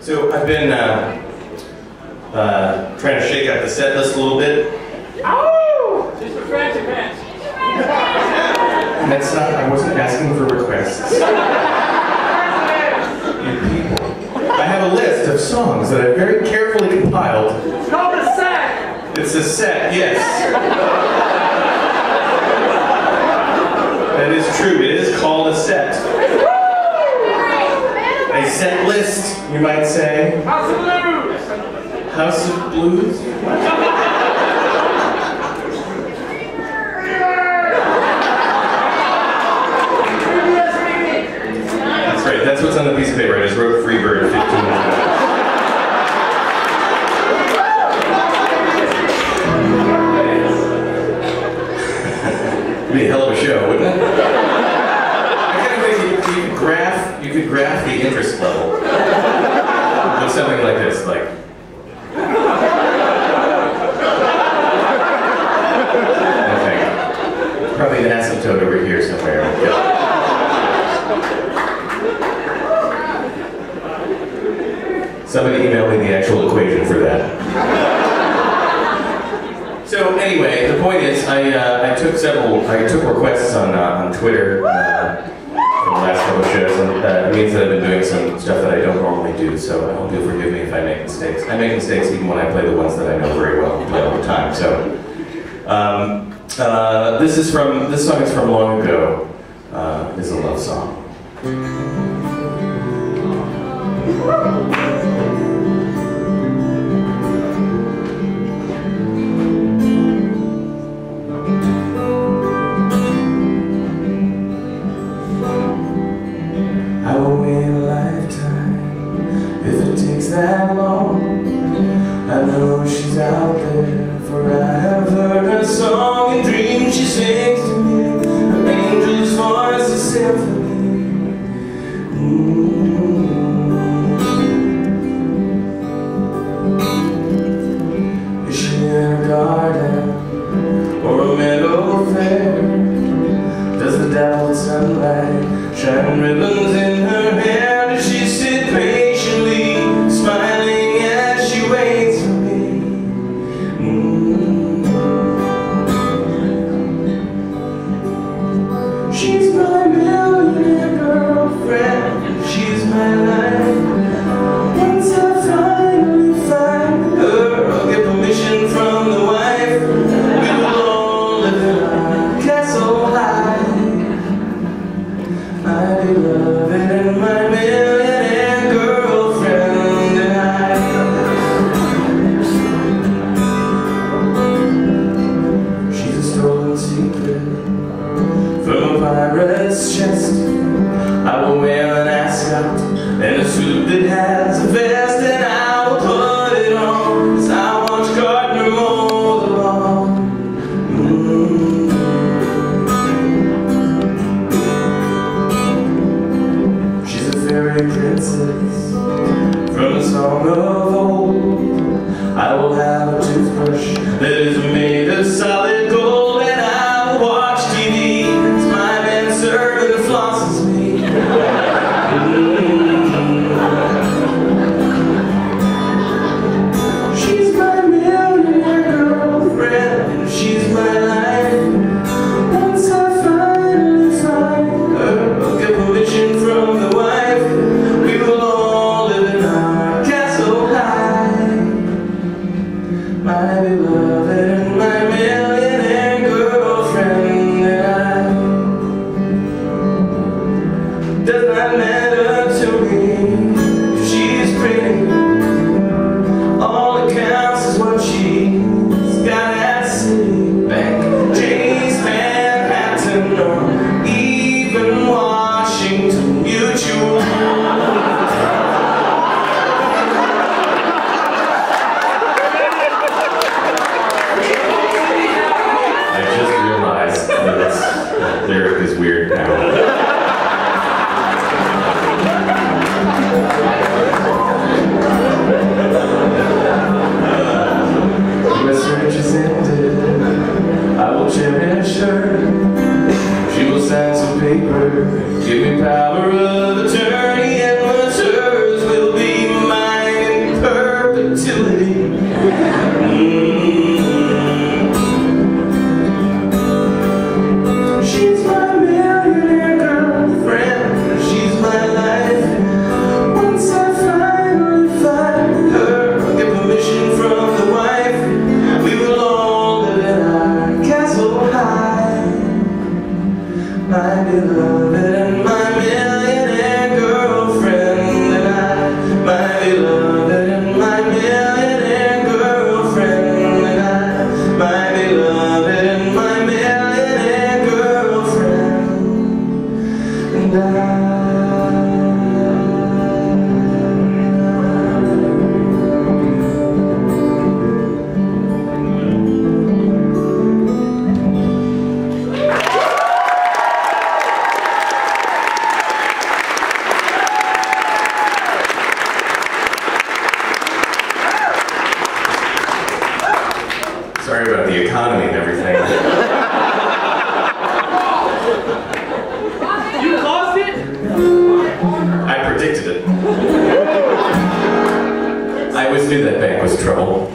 So I've been uh, uh, trying to shake up the set list a little bit. Oh! Just for fancy pants. That's not, I wasn't asking for requests. I have a list of songs that I very carefully compiled. It's called a set! It's a set, yes. That is true, it is called a set. Set list, you might say. House of Blues. House of Blues. That's right, that's what's on the piece of paper. Something like this, like. Okay. Probably an asymptote over here somewhere. Yeah. Somebody email me the actual equation for that. So anyway, the point is, I, uh, I took several, I took requests on, uh, on Twitter uh, the last couple of shows, and uh, it means that I've been doing some stuff that I don't normally do. So I hope you'll forgive me if I make mistakes. I make mistakes even when I play the ones that I know very well, play all the time. So um, uh, this is from this song is from long ago. Uh, is a love song. sunlight ribbons in her hair? Does she sit patiently, smiling as she waits for me? Mm. She's my fairy princess from a song of old. I will have a toothbrush that is made I belong. Knew that bank was trouble.